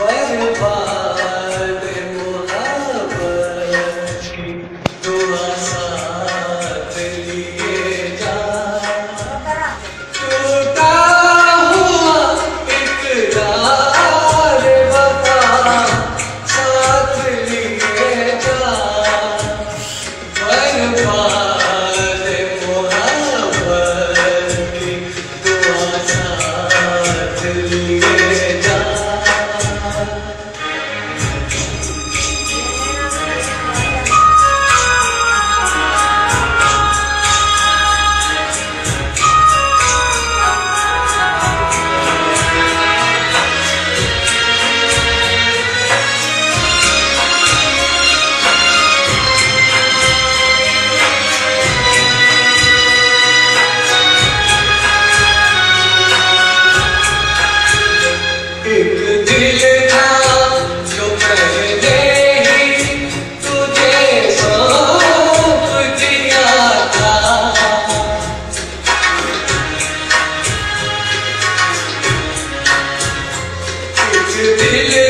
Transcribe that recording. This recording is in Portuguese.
Vai, meu pai. दिल